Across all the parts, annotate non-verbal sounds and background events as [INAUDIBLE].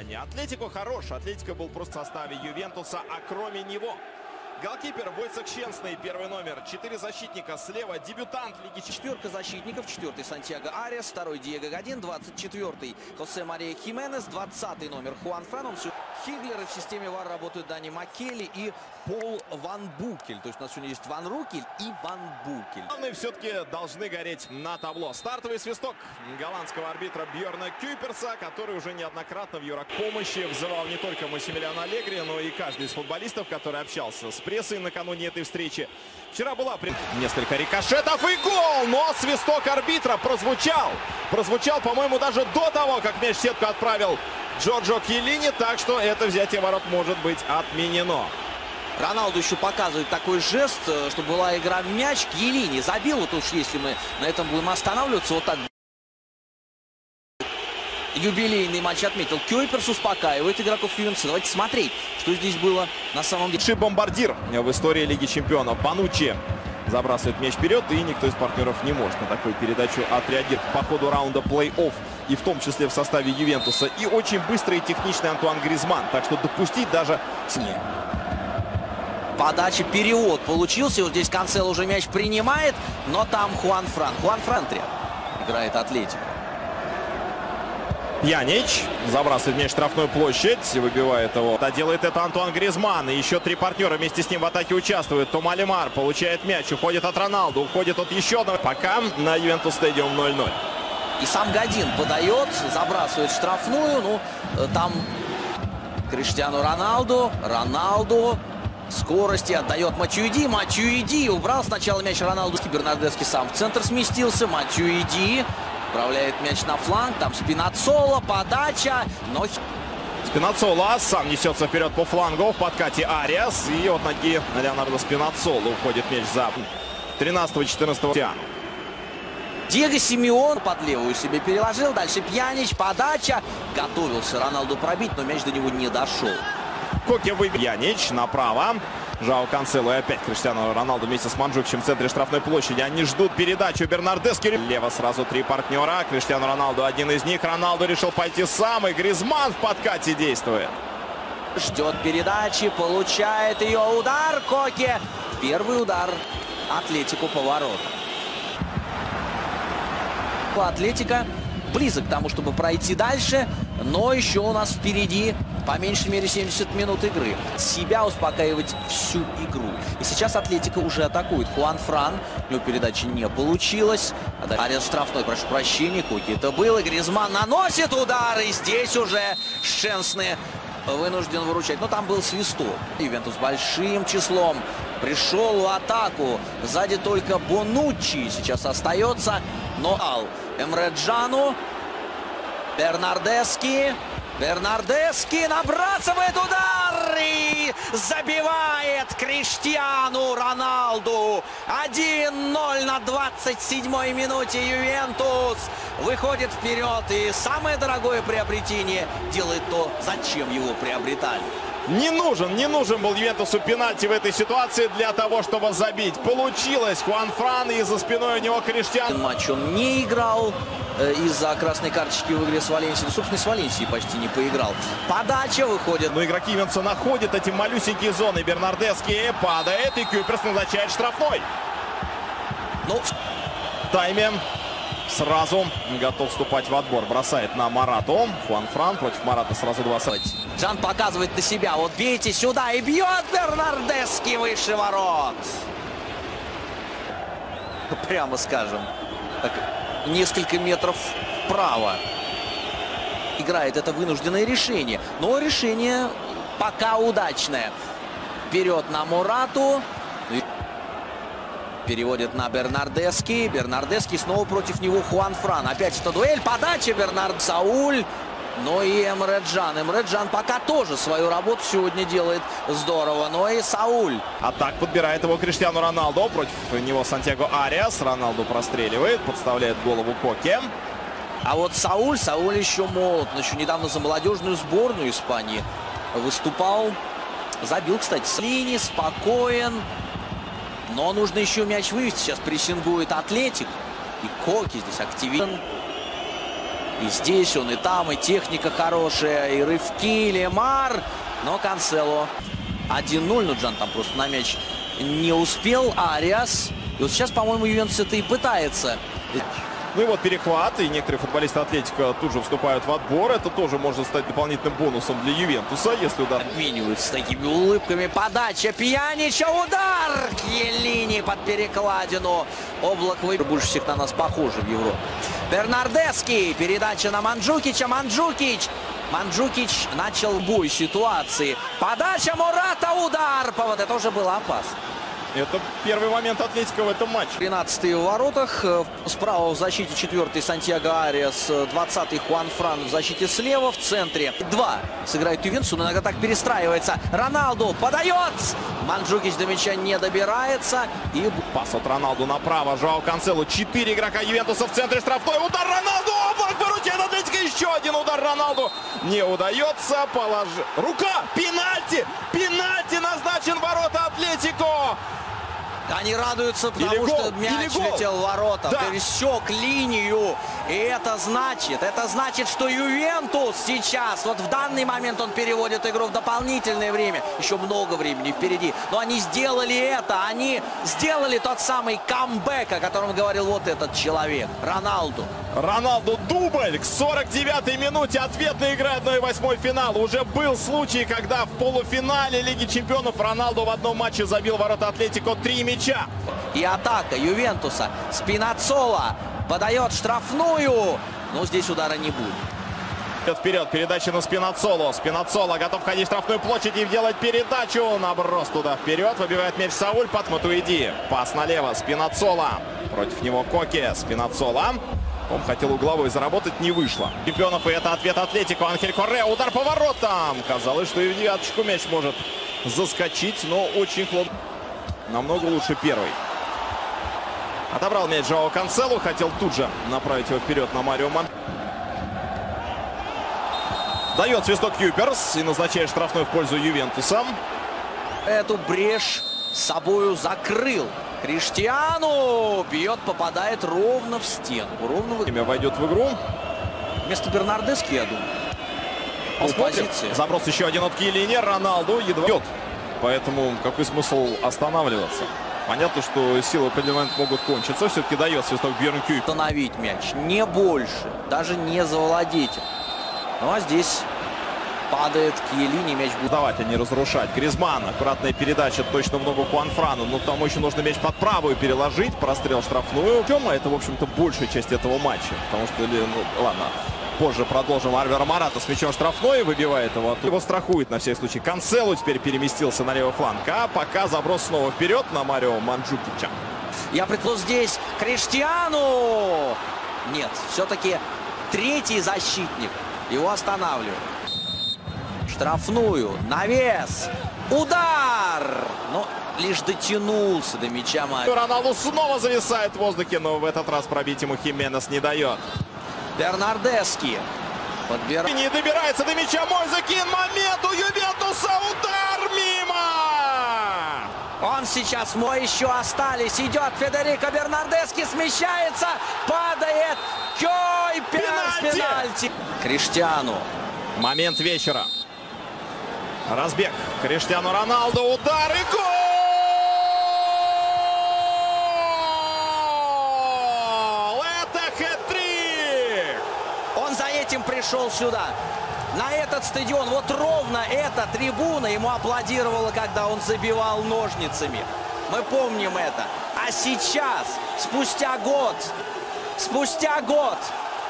влияние. Атлетико хорош. Атлетико был просто в составе Ювентуса, а кроме него... Голкипер Войцех Щенсный, первый номер. Четыре защитника. Слева дебютант Лиги Четверка защитников. Четвертый Сантьяго Ариас. Второй Диего Годин. Двадцать четвертый Хосе Мария Хименес. Двадцатый номер Хуан Франом. Хиглеры в системе ВАР работают Дани Маккелли и Пол Ван Букель. То есть у нас сегодня есть Ван Рукель и Ван Букель. Главные все-таки должны гореть на табло. Стартовый свисток голландского арбитра Бьерна Кюперса, который уже неоднократно в Еврокомощи взывал не только Массимилиано Аллегри, но и каждый из футболистов, который общался с прессой накануне этой встречи. Вчера была несколько рикошетов и гол, но свисток арбитра прозвучал. Прозвучал, по-моему, даже до того, как мяч сетку отправил Джорджо Кьеллини, так что это взятие ворот может быть отменено. Роналду еще показывает такой жест, э, чтобы была игра в мяч. Кьеллини забил, вот уж если мы на этом будем останавливаться, вот так юбилейный матч отметил. Кёйперс успокаивает игроков Ювентуса. Давайте смотреть, что здесь было на самом деле. Лучший бомбардир в истории Лиги Чемпионов. Банучи забрасывает мяч вперед, и никто из партнеров не может на такую передачу отреагировать по ходу раунда плей-офф, и в том числе в составе Ювентуса. И очень быстрый и техничный Антуан Гризман. Так что допустить даже... Не. Подача, перевод получился. Вот здесь Канцел уже мяч принимает, но там Хуан Фран. Хуан Франтри играет Атлетик. Янич забрасывает мяч в штрафную площадь, выбивает его. Да, делает это Антуан Гризман. И еще три партнера вместе с ним в атаке участвуют. Тома Лемар получает мяч, уходит от Роналду, уходит от еще одного. Пока на Ювентус Стадиум 0-0. И сам Годин подает, забрасывает штрафную. Ну, э, там Криштиану Роналду. Роналду скорости отдает Матюиди. Матюиди убрал сначала мяч Роналду. Бернардески сам в центр сместился. Матюиди Отправляет мяч на фланг. Там Спинацола, подача. Но... Спинацола сам несется вперед по флангу. В подкате Ариас. И от ноги Леонардо Спинацола уходит мяч за 13-14. Диего Симеон под левую себе переложил. Дальше Пьянич, подача. Готовился Роналду пробить, но мяч до него не дошел. Коки выбил Пьянич направо. Жао Канцело и опять Криштиану Роналду вместе с Манджукичем в центре штрафной площади. Они ждут передачу Бернардески. Лево сразу три партнера. Криштиану Роналду один из них. Роналду решил пойти сам. И Гризман в подкате действует. Ждет передачи, получает ее удар. Коки. Первый удар Атлетику поворот. Атлетика близок к тому, чтобы пройти дальше. Но еще у нас впереди по меньшей мере 70 минут игры. Себя успокаивать всю игру. И сейчас Атлетика уже атакует. Хуан Фран. У него передачи не получилось. Арен штрафной, прошу прощения. Куки это было. Гризман наносит удар. И здесь уже Шенсны вынужден выручать. Но там был свисток. Ивентус большим числом пришел в атаку. Сзади только Бонуччи сейчас остается. Но Ал Эмреджану. Бернардески. Бернардески набрасывает удар и забивает Криштиану Роналду. 1-0 на 27-й минуте Ювентус выходит вперед. И самое дорогое приобретение делает то, зачем его приобретали. Не нужен, не нужен был Ювентусу пенальти в этой ситуации для того, чтобы забить. Получилось. Хуан Фран и за спиной у него Криштиан. Матч он не играл э, из-за красной карточки в игре с Валенсией. Ну, собственно, с Валенсией почти не поиграл. Подача выходит. Но игроки Ювентуса находят эти малюсенькие зоны. Бернардески падает и Кюперс назначает штрафной. Ну, тайме сразу готов вступать в отбор. Бросает на Марату. Хуан Фран против Марата сразу два сойти. Жан показывает на себя. Вот бейте сюда и бьет Бернардески выше ворот. [LAUGHS] Прямо скажем. Так, несколько метров вправо. Играет это вынужденное решение. Но решение пока удачное. Вперед на Мурату. Переводит на Бернардески. Бернардески снова против него Хуан Фран. Опять это дуэль. Подача Бернард Сауль. Но и Эмре Джан. Эмре Джан пока тоже свою работу сегодня делает здорово. Но и Сауль. А так подбирает его Криштиану Роналду. Против него Сантьяго Ариас. Роналду простреливает. Подставляет голову Коке. А вот Сауль, Сауль еще молод. Он еще недавно за молодежную сборную Испании выступал. Забил, кстати, с линии, спокоен. Но нужно еще мяч вывести. Сейчас прессингует Атлетик. И Коки здесь активен. И здесь он, и там, и техника хорошая, и рывки, Лемар. Но Канцело 1-0. Ну, Джан там просто на мяч не успел. Ариас. И вот сейчас, по-моему, Ювентус это и пытается. Ну и вот перехват, и некоторые футболисты Атлетика тут же вступают в отбор. Это тоже может стать дополнительным бонусом для Ювентуса, если удар... Обмениваются такими улыбками. Подача Пьянича, удар! Елини под перекладину. Облак вы больше всех на нас похожи в Европе. Бернардески, передача на Манджукича, Манджукич. Манджукич начал бой ситуации. Подача Мурата, удар! Вот это уже было опасно. Это первый момент Атлетика в этом матче. 13 в воротах. Э, справа в защите 4 Сантьяго Ариас. 20 Хуан Фран в защите слева. В центре 2 сыграет Ювентус. Он иногда так перестраивается. Роналду подает. Манджукич до мяча не добирается. И пас от Роналду направо. Жао Канцелу. 4 игрока Ювентуса в центре штрафной. Удар Роналду. Облак выручает Атлетика. Еще один удар Роналду. Не удается. Положи. Рука. Пенальти. Пенальти назначен ворота Атлетико. Они радуются, потому или что мяч летел в ворота, да. пересек линию. И это значит, это значит, что Ювентус сейчас, вот в данный момент он переводит игру в дополнительное время. Еще много времени впереди. Но они сделали это, они сделали тот самый камбэк, о котором говорил вот этот человек, Роналду. Роналду дубль к 49-й минуте. Ответная игра 1-8 финала. Уже был случай, когда в полуфинале Лиги Чемпионов Роналду в одном матче забил ворота Атлетико три мяча. И атака Ювентуса. Спинацола подает штрафную. Но здесь удара не будет. Вперед, передача на Спинацоло. Спинацоло готов ходить в штрафную площадь и делать передачу. Наброс туда вперед. Выбивает мяч Сауль под Матуиди. Пас налево. Спинацоло. Против него Коки. Спинацоло. Он хотел угловой заработать, не вышло. Чемпионов, и это ответ Атлетику. Анхель Корре, удар по воротам. Казалось, что и в девяточку мяч может заскочить, но очень хлопко. Намного лучше первый. Отобрал мяч Жао Канцелу. Хотел тут же направить его вперед на Марио Ман. Дает свисток Юперс и назначает штрафной в пользу Ювентуса. Эту брешь собою закрыл. Криштиану бьет, попадает ровно в стену. Ровно в... Время войдет в игру. Вместо Бернардески, я думаю. Посмотрим. Заброс еще один от Киелини. Роналду едва бьет. Поэтому какой смысл останавливаться? Понятно, что силы в определенный момент могут кончиться. Все-таки дает свисток Бьерн Кюй. Остановить мяч. Не больше. Даже не завладеть. Ну а здесь падает к Елине, мяч будет давать, а не разрушать. Гризман, аккуратная передача точно в ногу Хуанфрану, но там еще нужно мяч под правую переложить, прострел штрафную. Тема это, в общем-то, большая часть этого матча, потому что, ну, ладно, позже продолжим. Арвер Марата с мячом штрафной выбивает его. Его страхует на всякий случай. Канцелу теперь переместился на левый фланг. А пока заброс снова вперед на Марио Манджукича. Я предположил здесь Криштиану. Нет, все-таки третий защитник. Его останавливают штрафную, навес, удар! Но лишь дотянулся до мяча Марио. Роналду снова зависает в воздухе, но в этот раз пробить ему Хименес не дает. Бернардески подбирает. Не добирается до мяча Мойзекин. Момент у Ювентуса. Удар мимо. Он сейчас, мой еще остались. Идет Федерико Бернардески, смещается, падает. Кёй, пенальти. пенальти. Криштиану. Момент вечера. Разбег. Криштиану Роналду. Удар и гол! Это хэт-трик! Он за этим пришел сюда. На этот стадион, вот ровно эта трибуна ему аплодировала, когда он забивал ножницами. Мы помним это. А сейчас, спустя год, спустя год,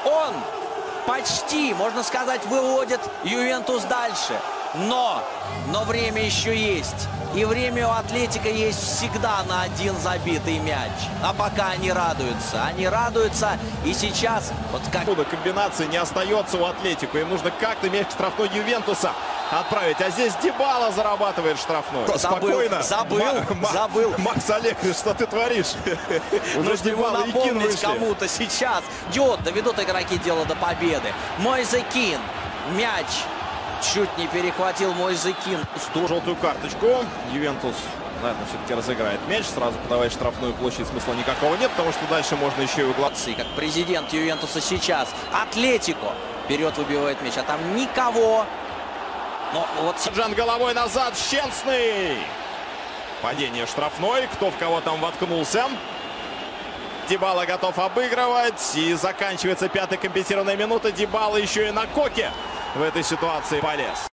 он почти, можно сказать, выводит Ювентус дальше. Но, но время еще есть. И время у Атлетика есть всегда на один забитый мяч. А пока они радуются. Они радуются. И сейчас... Вот как... Комбинации не остается у Атлетику. Им нужно как-то мяч штрафной Ювентуса отправить. А здесь Дебала зарабатывает штрафной. Забыл, Спокойно. Забыл, Ма забыл. Макс Олег, что ты творишь? [LAUGHS] Уже Дебала и Кин кому-то сейчас. Идет, доведут игроки дело до победы. Мойзе Кин. Мяч Чуть не перехватил Мойзекин. Желтую карточку. Ювентус Наверное, все-таки разыграет мяч. Сразу подавать штрафную площадь смысла никакого нет, потому что дальше можно еще и угла. Как президент Ювентуса сейчас. Атлетико вперед выбивает мяч, а там никого. Но вот Джан головой назад. Щенсный. Падение штрафной. Кто в кого там воткнулся. Дебала готов обыгрывать. И заканчивается пятая компенсированная минута. Дебала еще и на коке в этой ситуации полез.